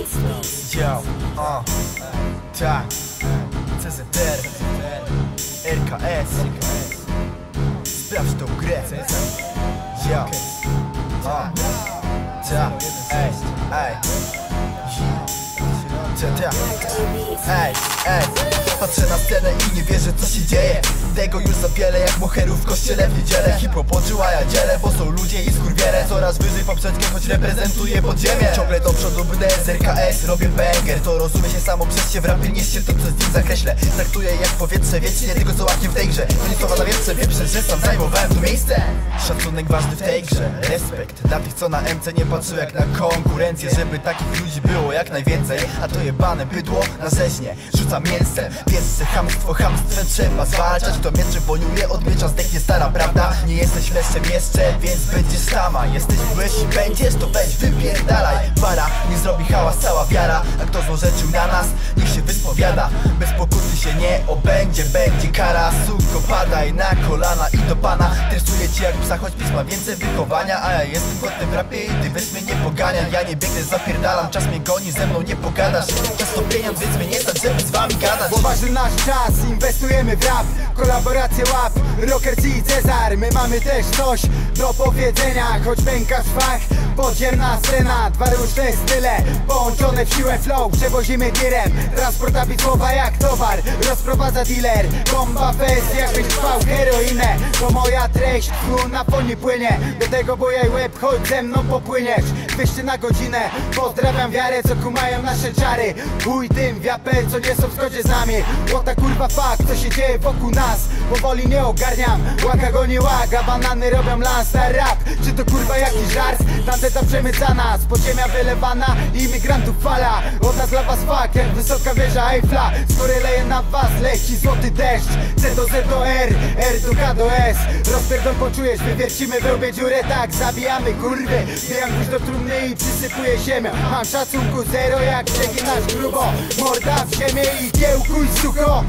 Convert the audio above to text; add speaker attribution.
Speaker 1: Yo, uh, tak. CZR RKS Sprawdź tą grę. Yo, uh, tak, ej, ej. Ta, ta. Ej, ej. Patrzę na scenę i nie wierzę co się dzieje. Tego już za wiele jak moherów w kościele w niedzielę. Hip-hop ja dzielę, bo są ludzie i skurwiele Coraz wyżej poprzeczkę, choć reprezentuję podziemie. Ciągle do przodu brnę z RKS, robię banger. To rozumie się samo przez się w rapie, nie się to co z nim zakreślę. Traktuję jak powietrze, wiecznie tylko co łakiem w tej grze. Nie słowa na wietrze, wieprze, że sam zajmowałem tu miejsce. Szacunek ważny w tej grze, respekt Dla tych co na MC nie patrzą jak na konkurencję. Żeby takich ludzi było jak najwięcej A to jebane bydło na rzeźnie Rzuca mięsem, piesce, hamstwo, hamstwem Trzeba zwalczać, to mieczy boniuje Od miecza zdechnie stara prawda? Nie jesteś leszczem jeszcze, więc będziesz sama Jesteś byłeś i będziesz, to weź wypierdalaj. Para, nie zrobi hałas cała wiara. A kto złorzeczył na nas, niech się wyspowiada. Bez pokuty się nie obędzie, będzie kara padaj na kolana i do pana. Tresuję cię jak psa, choć pisma więcej wychowania A ja jestem w rapie i ty weź mnie nie poganiaj. Ja nie biegnę, zapierdalam, czas mnie goni, ze mną nie pogadasz. Czas to pieniądz, więc mnie nie stać, żeby z wami gadać.
Speaker 2: Bo nasz czas, inwestujemy w rap Kolaboracje łap, Rockers i Cezar My mamy też coś do powiedzenia. Choć pęka szwach, podziemna scena. Dwa różne style, połączone w siłę flow. Przewozimy tirem, transportabi słowa jak towar. Rozprowadza dealer, bomba fest Jakbyś trwał heroinę To moja treść, tu na foni płynie Do tego bujaj łeb, chodź ze mną popłyniesz. Wyście na godzinę, pozdrawiam wiarę Co kumają nasze czary. Chuj tym wiapę, co nie są w zgodzie z nami. Łota kurwa fakt, co się dzieje wokół nas Powoli nie ogarniam, łaka go nie łaga Banany robią lans rap. Czy to kurwa jakiś żart? Tandeta przemycana, z podziemia wylewana Imigrantów fala, nas dla was fuck Jak wysoka wieża Eiffla. Skóry leje na was, leci złoty deszcz. C do Z R, R do S. Rozpierdol poczujesz, wywiercimy w łbie dziurę Tak, zabijamy kurwy Wbijam już do trumny i przysypuję ziemię. Mam szacunku zero jak przeginasz grubo. Morda w ziemię i kiełkuj suko